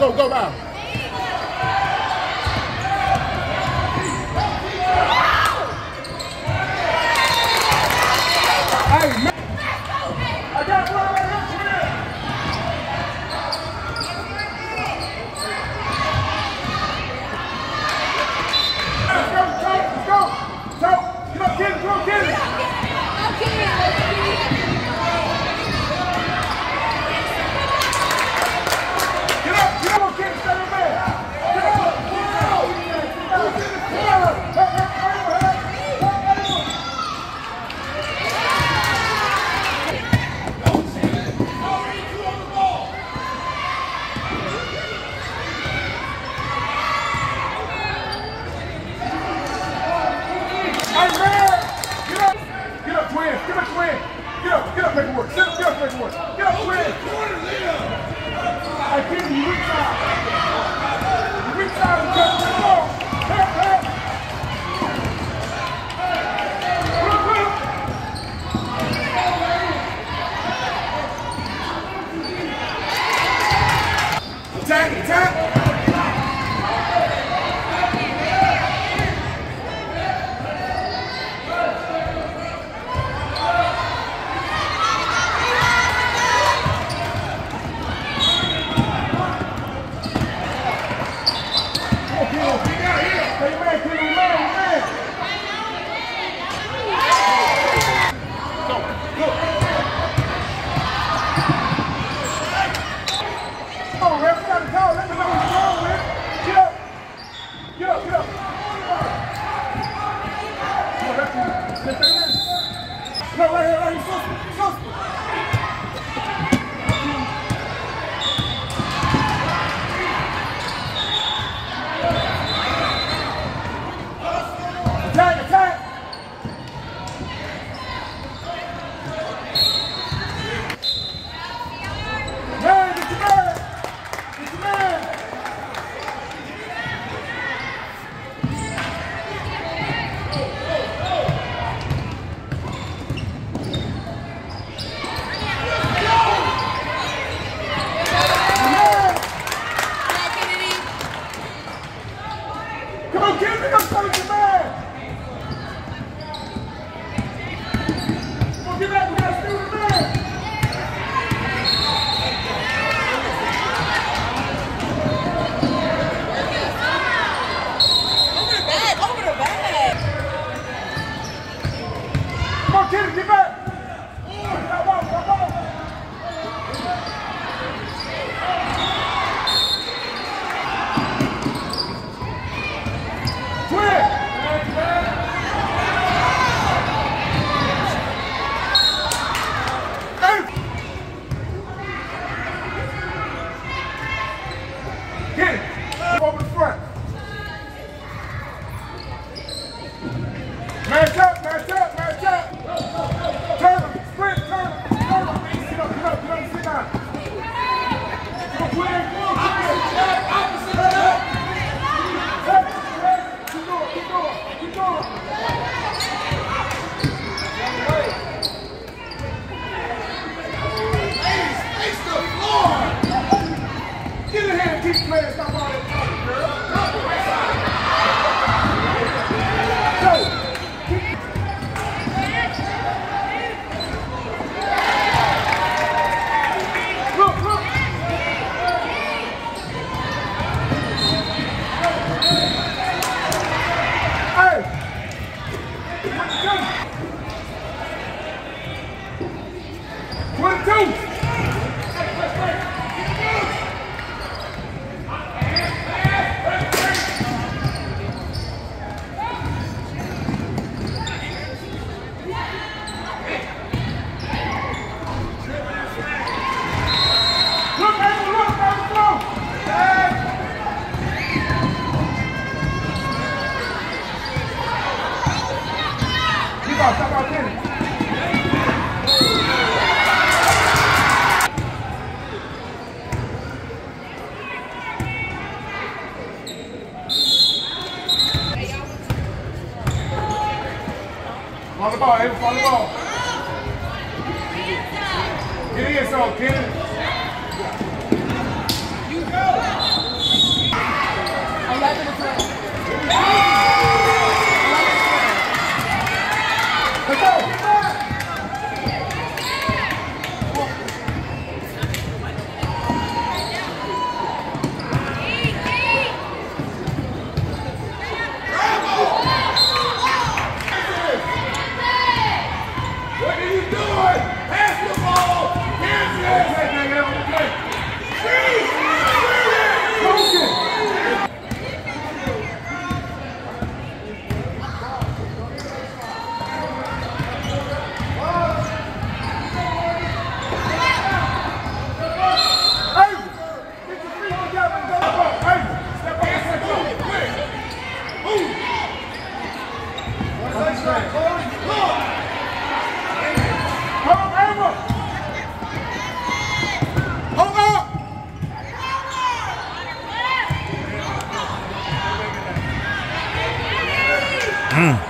go, go now. Hey, Mm.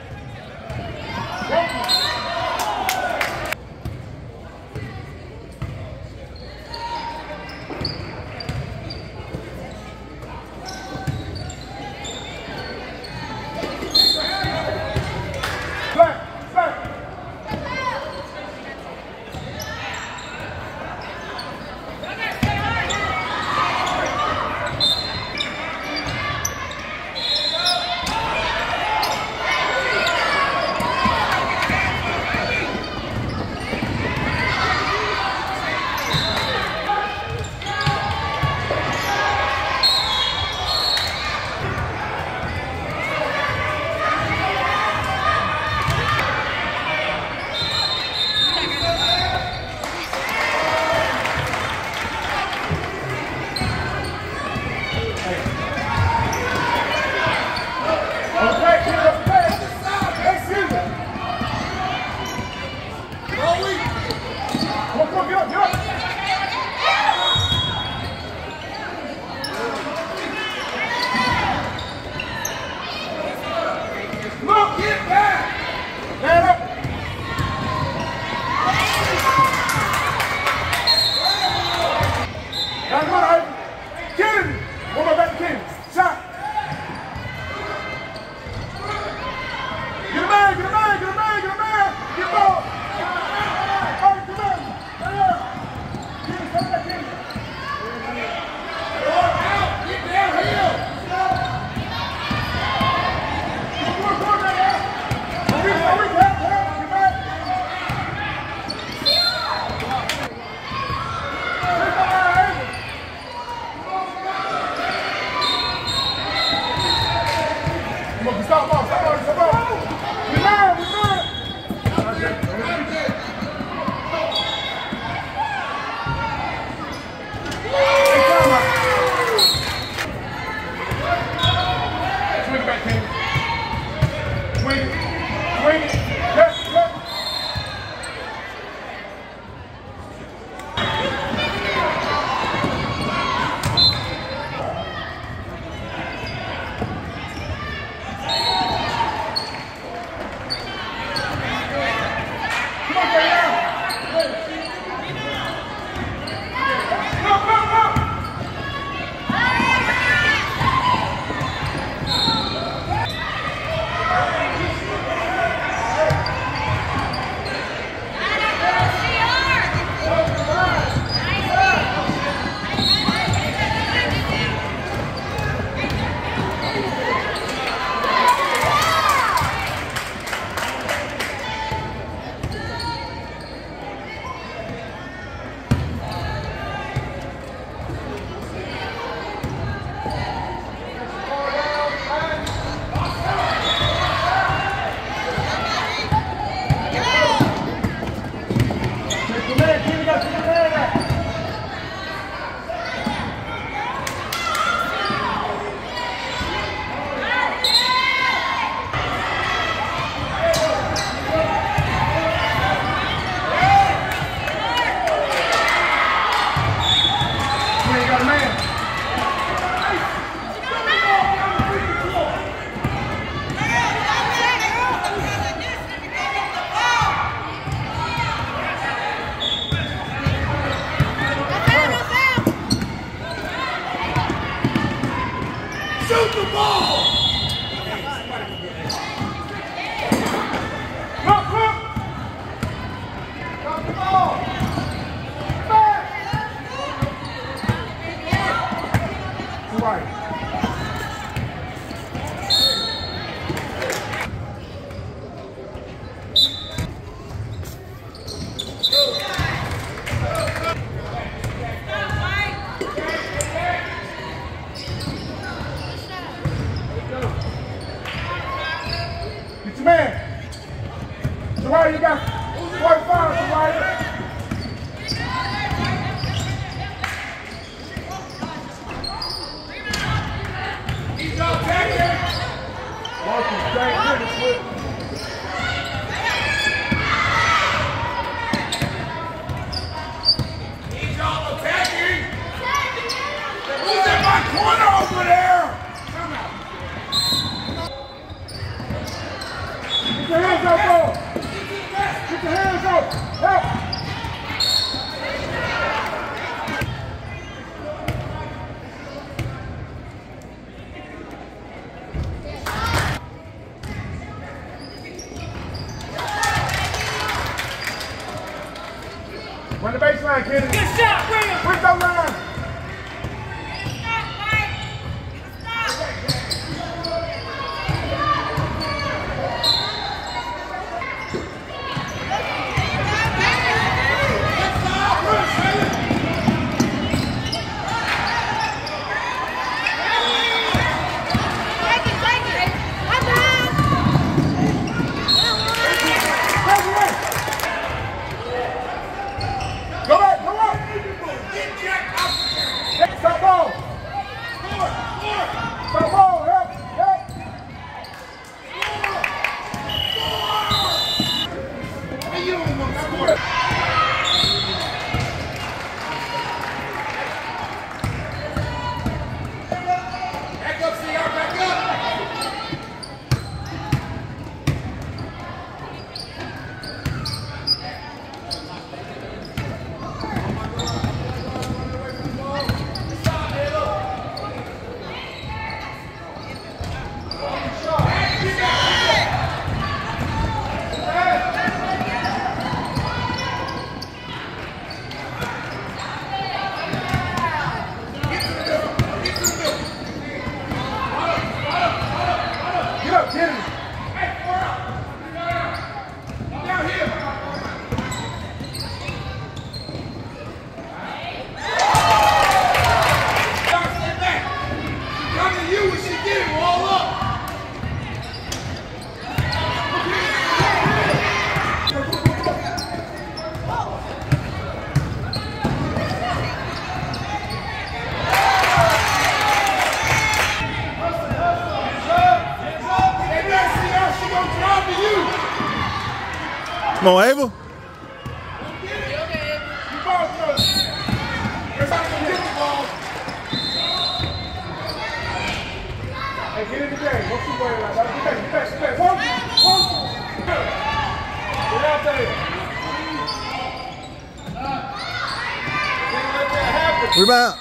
Rebound.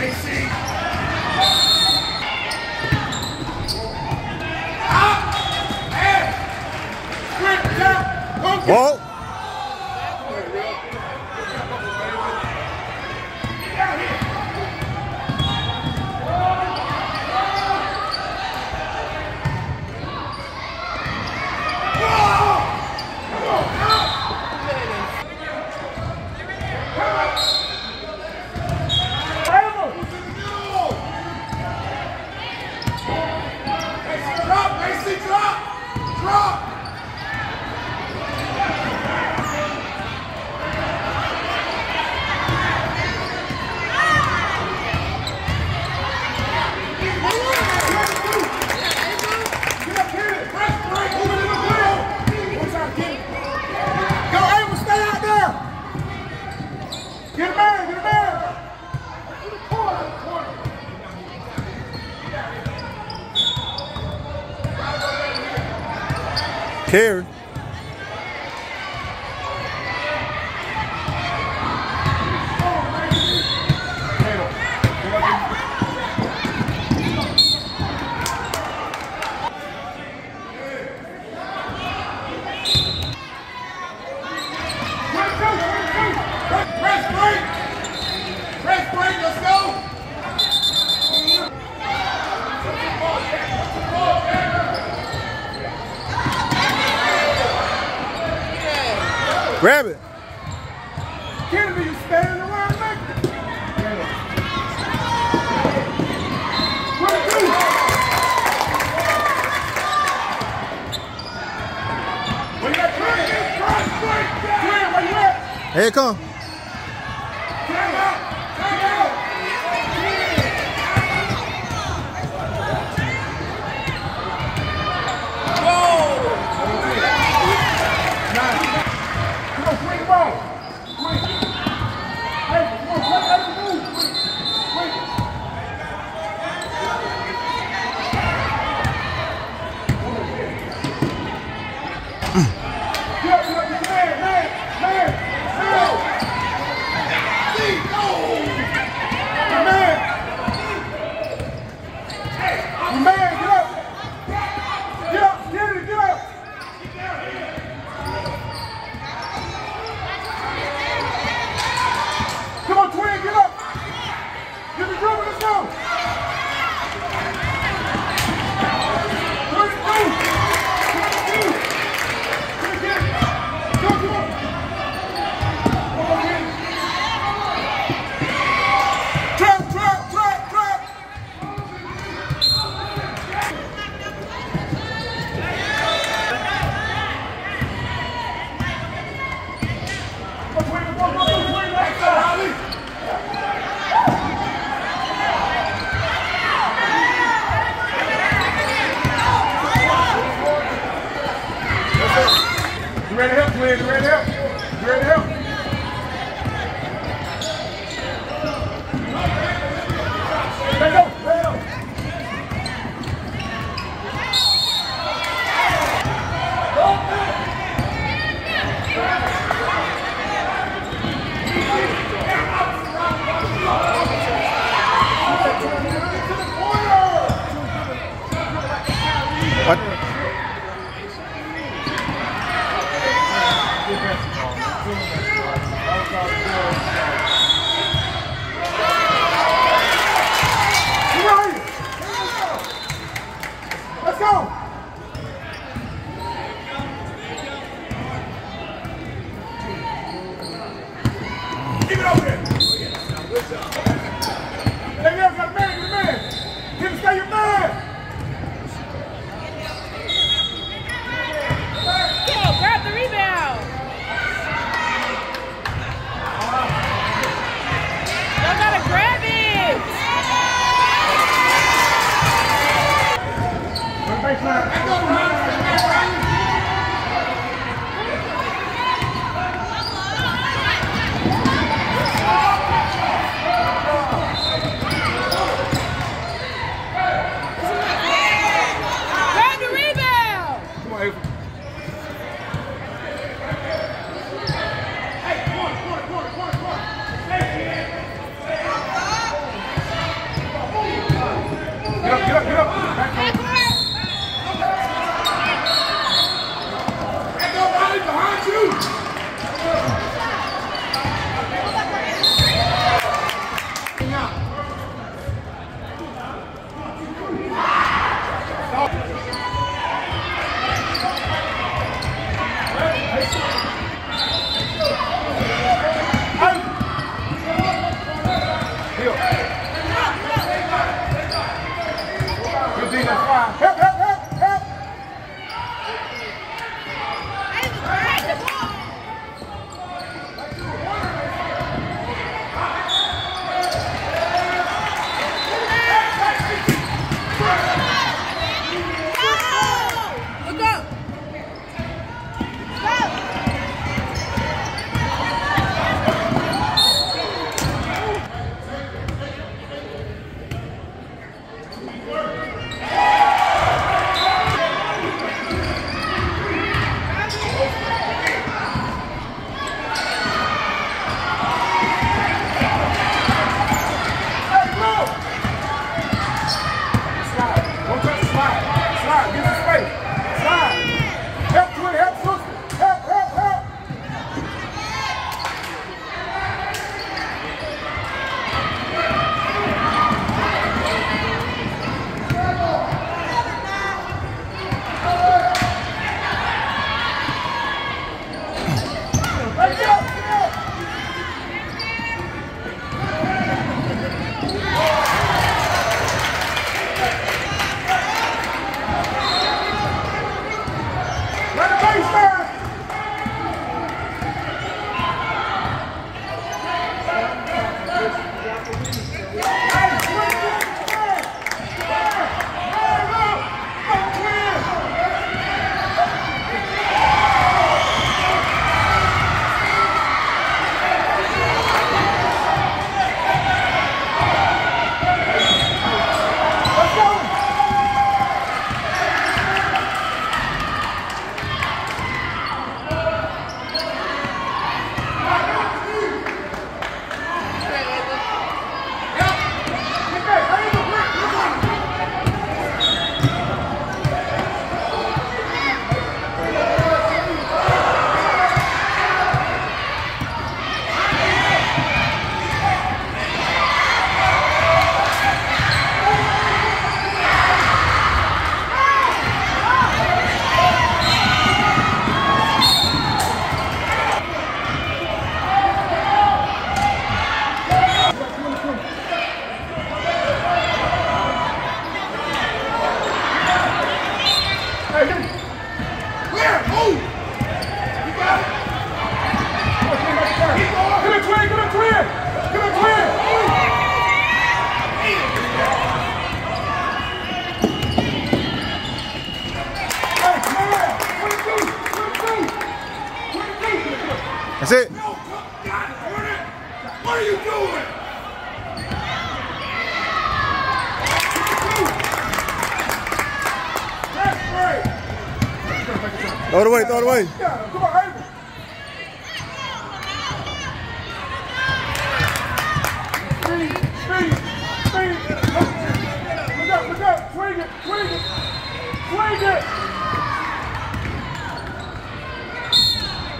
AC. Out. And. Sprint down. Go. Whoa. Drop, AC, drop, drop. Get up here, press break, move it in the middle. One time, get it. Go, Abel, stay out there. Get a man, get a man. To the corner, corner. Carry. kidding? You standing around Here it comes.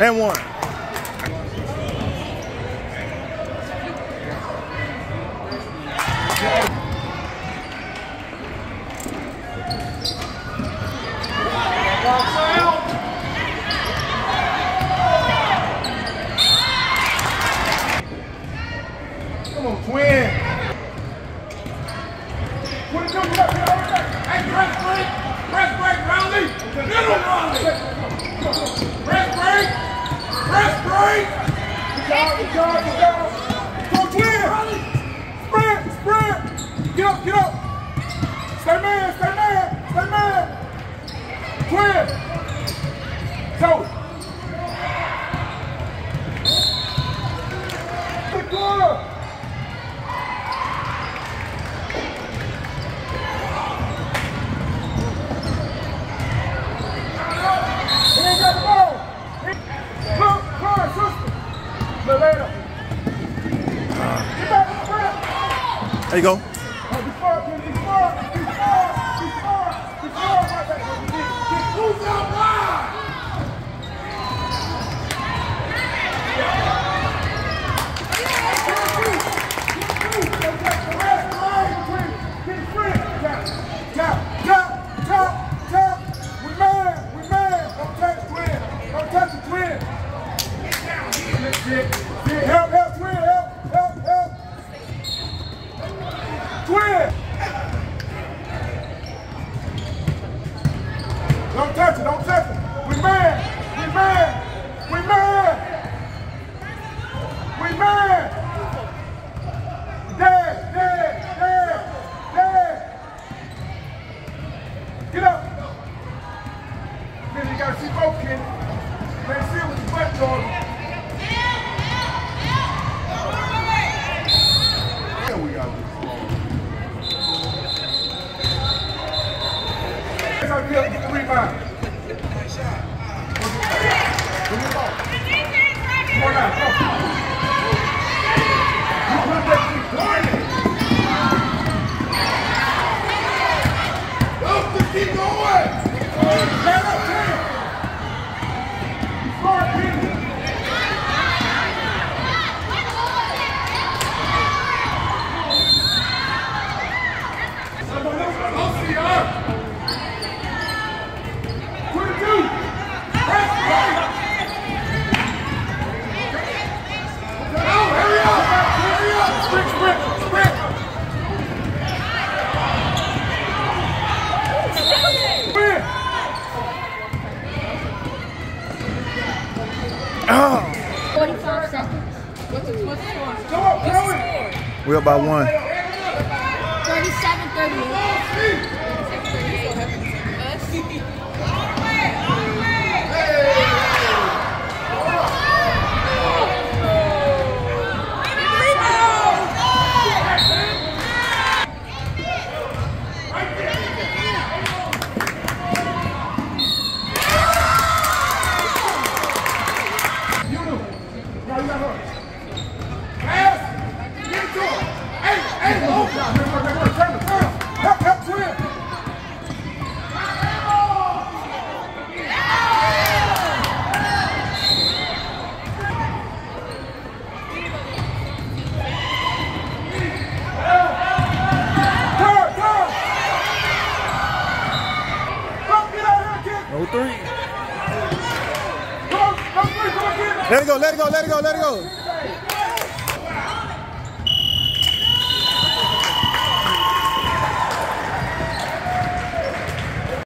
And one. Back in the front. There you go.